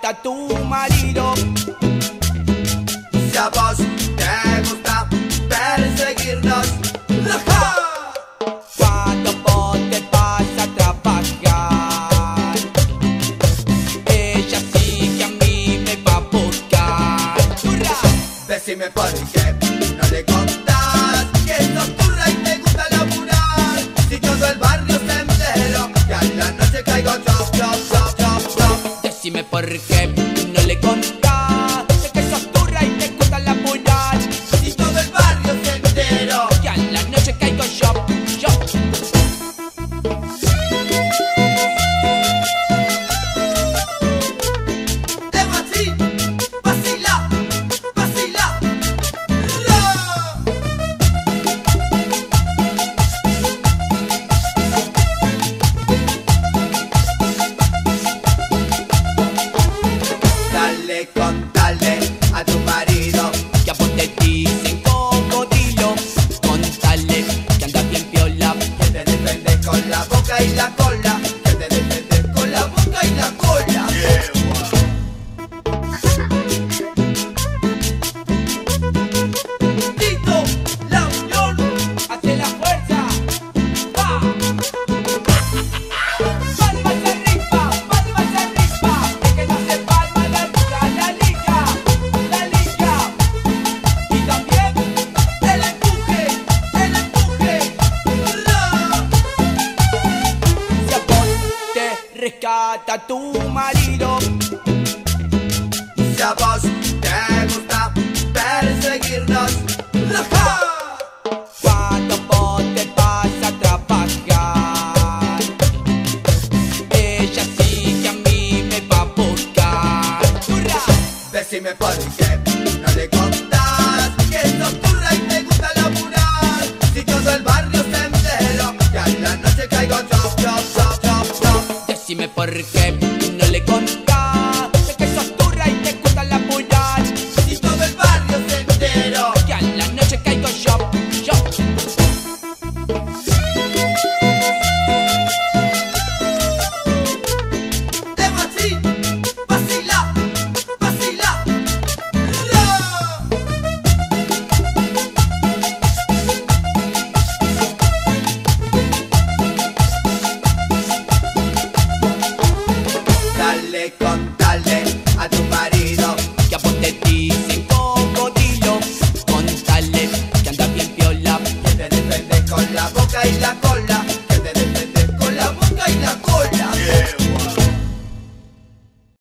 trata tu marido. Si a vos te gusta perseguirnos, ¡ja! cuando vos te vas a trabajar, ella sí que a mí me va a buscar. ¡Hurra! Decime por qué. Porque like rescata tu marido. Si a vos te gusta perseguirnos, ¡loca! Cuando vos te vas a trabajar, ella sí que a mí me va a buscar. ¡Hurra! Decime por qué no le contas. malecón. boca y la cola. Que te defendes con la boca y la cola. Yeah.